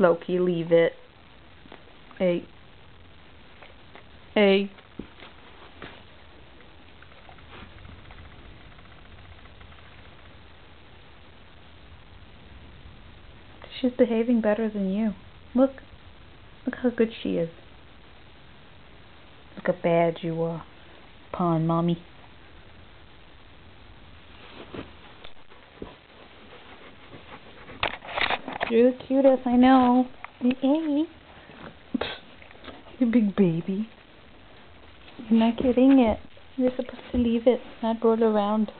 Loki, leave it. Hey. Hey. She's behaving better than you. Look. Look how good she is. Look how bad you are. Pawn, mommy. You're the cutest, I know. Hey. You big baby. You're not getting it. You're supposed to leave it, not roll around.